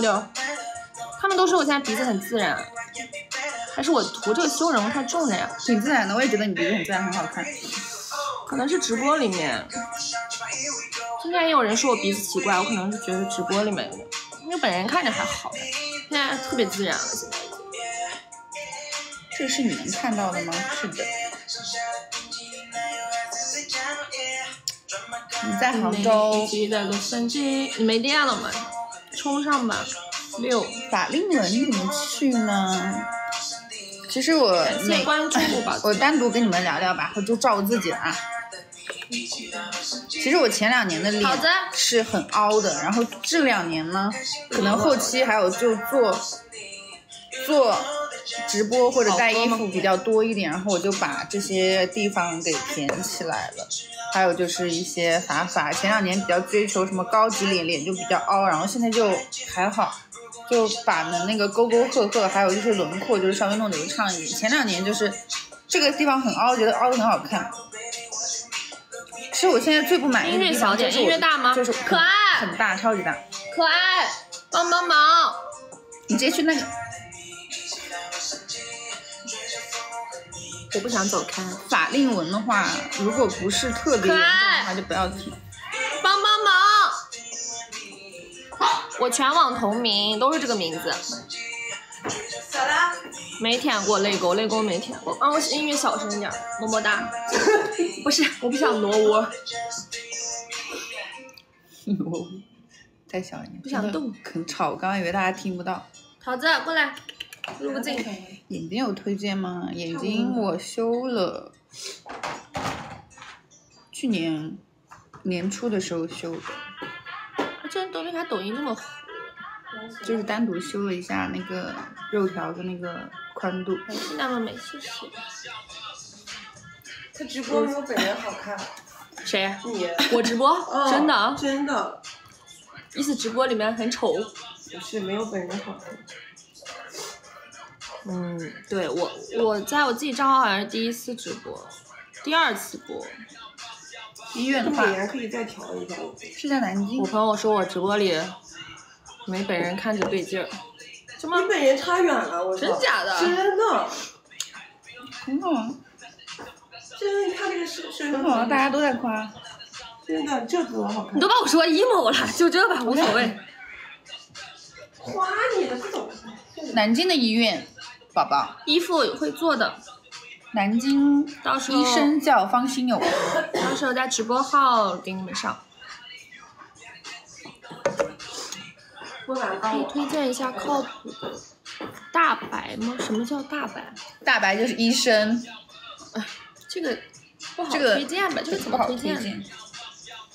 溜溜，他们都说我现在鼻子很自然，还是我涂这个修容太重了呀？挺自然的，我也觉得你鼻子很自然，很好看。可能是直播里面，今天也有人说我鼻子奇怪，我可能是觉得直播里面的，因为本人看着还好，现在特别自然了。现在这是你能看到的吗？是的。你在杭州？你没电了吗？充上吧。六法令纹怎么去呢？其实我没关注吧，我单独跟你们聊聊吧，我就照顾自己了啊。其实我前两年的脸是很凹的，然后这两年呢，可能后期还有就做做直播或者带衣服比较多一点，然后我就把这些地方给填起来了。还有就是一些发法，前两年比较追求什么高级脸，脸就比较凹，然后现在就还好，就把的那个沟沟壑壑，还有就是轮廓，就是稍微弄流畅一点。前两年就是这个地方很凹，觉得凹的很好看。其实我现在最不满意的地方就是音乐大吗？就是可爱，很大，超级大。可爱，帮帮忙！你直接去那个。我不想走开。法令纹的话，如果不是特别严重的话，就不要填。帮帮忙！我全网同名，都是这个名字。咋的？没舔过泪沟，泪沟没舔过。啊，我音乐小声一点，么么哒。不是，我不想挪窝。挪窝，再小一点。不想动。很吵，我刚刚以为大家听不到。桃子，过来。录不进。眼睛有推荐吗？眼睛我修了，去。年年初的时候修的。这人抖音，他抖音这么火，就是单独修了一下那个肉条的那个宽度。那么美，谢谢。他直播没有本人好看。谁？你。我直播？真的？真的。意思直播里面很丑？不是，没有本人好看。嗯，对我，我在我自己账号好像是第一次直播，第二次播。医院的话可以再调一下。是在南京。我朋友说我直播里没本人看着对劲儿。怎么？本人差远了，我真假的？真的。很好啊。真的，你看这个是是。很好啊，大家都在夸。真的，这多好看。你都把我说 emo 了，就这吧，无所谓。夸你的，这种。南京的医院。宝宝，衣服会做的，南京到时候医生叫方心友，到时候在直播号给你们上。可以推荐一下靠谱的大白吗？什么叫大白？大白就是医生。哎，这个不好推荐吧？这个怎么推荐？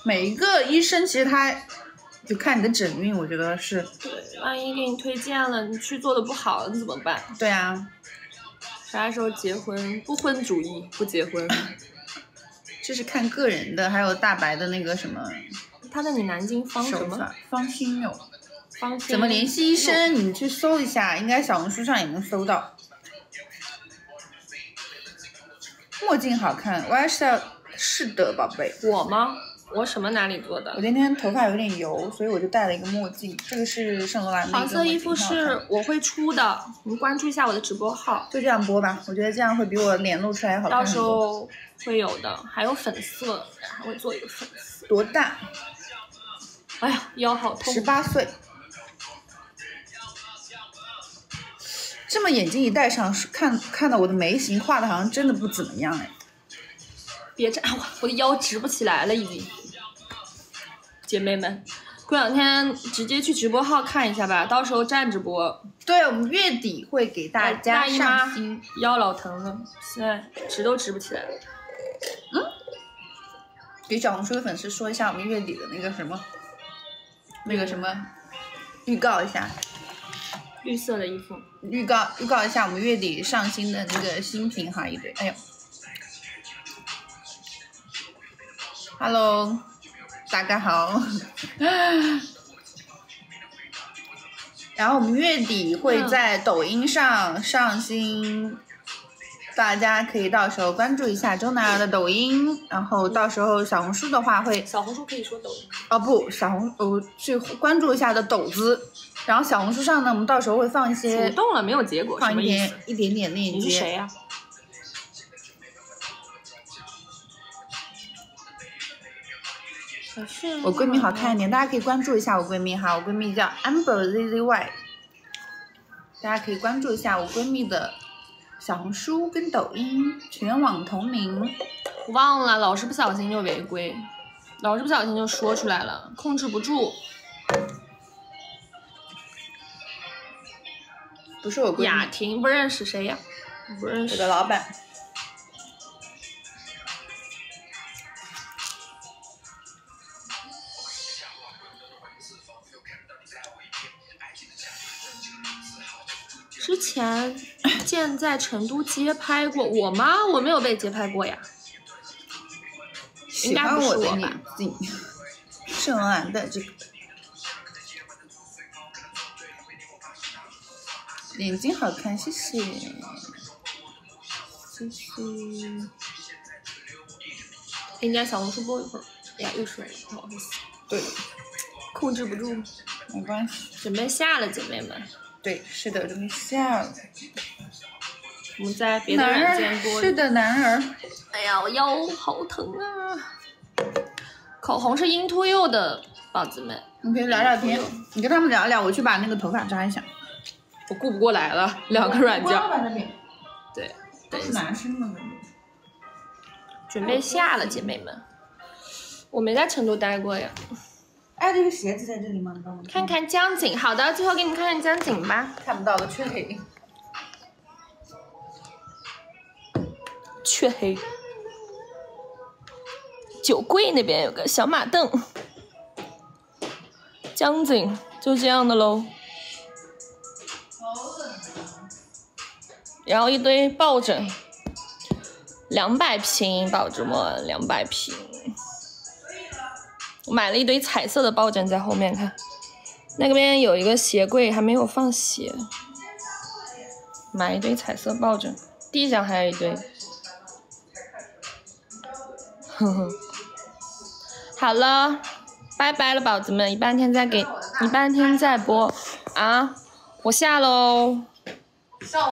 每一个医生其实他。就看你的整运，我觉得是。对，万一给你推荐了，你去做的不好，你怎么办？对啊。啥时候结婚？不婚主义，不结婚。这是看个人的，还有大白的那个什么。他在你南京方什么？方心友。方心。怎么联系医生？你去搜一下，应该小红书上也能搜到。墨镜好看，YSL 是的，宝贝。我吗？我什么哪里做的？我今天头发有点油，所以我就戴了一个墨镜。这个是圣罗兰的。黄色衣服是我会出的，你们关注一下我的直播号。就这样播吧，我觉得这样会比我脸露出来好看到时候会有的，还有粉色，还会做一个粉色。多大？哎呀，腰好痛。十八岁。这么眼睛一戴上，看看到我的眉形画的好像真的不怎么样哎。别站，我 我的腰直不起来了已经。姐妹们，过两天直接去直播号看一下吧，到时候站直播。对，我们月底会给大家上新。腰老疼了，现在直都直不起来了。嗯。给小红书的粉丝说一下，我们月底的那个什么，那个什么，预告一下。绿色的衣服。预告预告一下，我们月底上新的那个新品哈，一堆。哎呦。Hello。大家好，然后我们月底会在抖音上上新，大家可以到时候关注一下周南儿的抖音，然后到时候小红书的话会，小红书可以说抖音，哦不，小红呃去关注一下的抖子，然后小红书上呢，我们到时候会放一主些，动了没有结果，放一点？一点点链接。你是谁呀、可是我闺蜜好看一点，大家可以关注一下我闺蜜哈，我闺蜜叫 Amber ZZY，大家可以关注一下我闺蜜的小红书跟抖音，全网同名。我忘了，老是不小心就违规，老是不小心就说出来了，控制不住。不是我闺蜜雅，婷不认识谁呀？不认我识。的老板。之前见在成都街拍过，我吗？我没有被街拍过呀。喜欢我的眼吧睛，圣恩兰的这个眼睛好看，谢谢，谢谢。人家小红书播一会儿，哎呀，又睡了，不好意思，对，控制不住，没关系。准备下了，姐妹们，对，是的，准备下了。我们在别的软件播。是的，男儿。哎呀，我腰好疼啊！口红是 Into You 的，宝子们，你可以聊聊天，你跟他们聊一聊，我去把那个头发扎一下。我顾不过来了，两个软件。对，等一是，男生的。准备下了，姐妹们。我没在成都待过呀，哎，这个鞋子在这里吗？你帮我看看江景。好的，最后给你们看看江景吧。看不到的黢黑。黢黑。酒柜那边有个小马凳，江景就这样的喽。然后一堆抱枕，两百平宝芝们，两百平。买了一堆彩色的抱枕在后面看，那边有一个鞋柜还没有放鞋，买一堆彩色抱枕，地上还有一堆。呵呵，好了，拜拜了，宝子们，一半天再给，一半天再播啊，我下喽。